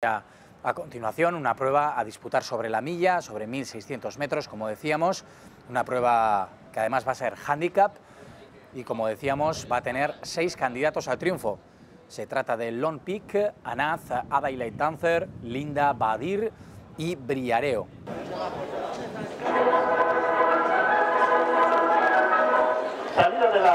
A continuación, una prueba a disputar sobre la milla, sobre 1.600 metros, como decíamos, una prueba que además va a ser handicap y, como decíamos, va a tener seis candidatos al triunfo. Se trata de Lone Peak, Anaz, Adelaide Dancer, Linda Badir y Briareo.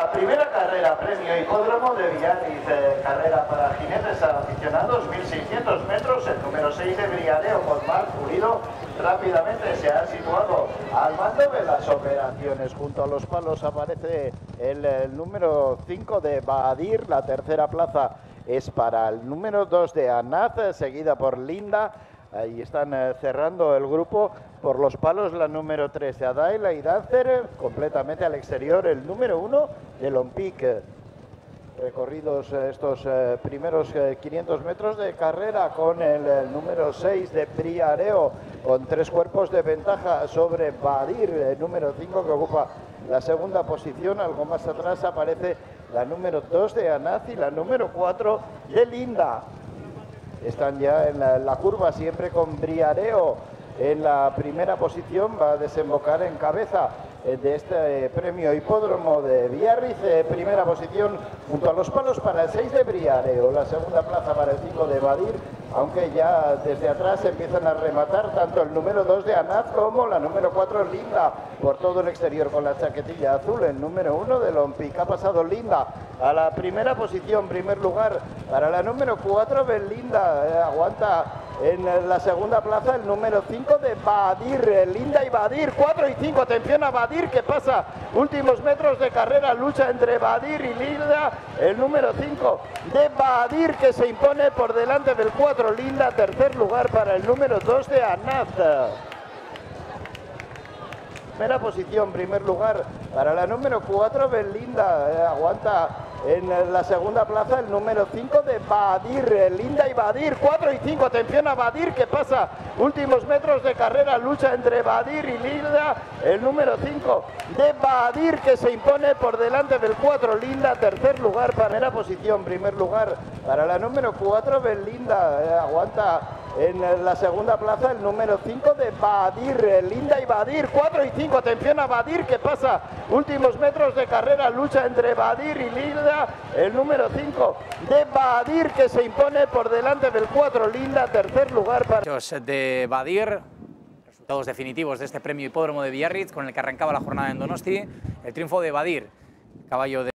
La primera carrera, premio hipódromo de Villarriz, eh, carrera para jinetes aficionados, 1600 metros, el número 6 de Briareo con Marc Pulido. Rápidamente se ha situado al mando de las operaciones. Junto a los palos aparece el, el número 5 de Badir, la tercera plaza es para el número 2 de Anaz, seguida por Linda, Ahí están eh, cerrando el grupo por los palos la número 3 de Adaila y Dancer, completamente al exterior el número 1 de Lompic. Recorridos eh, estos eh, primeros 500 metros de carrera con el, el número 6 de Priareo, con tres cuerpos de ventaja sobre Badir, el número 5 que ocupa la segunda posición. Algo más atrás aparece la número 2 de Anaz y la número 4 de Linda están ya en la, la, curva, siempre con Briareo en la primera posición, va a desembocar en cabeza eh, de este premio hipódromo de Biarritz, eh, primera posición junto a los palos para el 6 de Briareo, la segunda plaza para el 5 de Badir, aunque ya desde atrás empiezan a rematar tanto el número 2 de Anaz como la número 4 Linda, por todo el exterior con la chaquetilla azul, el número 1 de Lompic, ha pasado Linda a la primera posición, primer lugar. Para la número 4 Belinda, eh, aguanta en la segunda plaza el número 5 de Badir, Linda y Badir, 4 y 5, atención a Badir que pasa últimos metros de carrera, lucha entre Badir y Linda, el número 5 de Badir que se impone por delante del 4 Linda, tercer lugar para el número 2 de Anaz. Primera posición, primer lugar para la número 4 Belinda, eh, aguanta en la segunda plaza el número 5 de Badir, Linda y Badir, 4 y 5, atención a Badir que pasa últimos metros de carrera, lucha entre Badir y Linda, el número 5 de Badir que se impone por delante del 4, Linda, tercer lugar, primera posición, primer lugar para la número 4 Belinda, eh, aguanta en la segunda plaza el número 5 de Badir, Linda y Badir, 4 y 5, atención a Badir que pasa últimos metros de carrera, lucha entre Badir y Linda, el número 5 de Badir que se impone por delante del 4, Linda, tercer lugar para... De Badir, resultados definitivos de este premio hipódromo de Biarritz con el que arrancaba la jornada en Donosti, el triunfo de Badir, caballo de...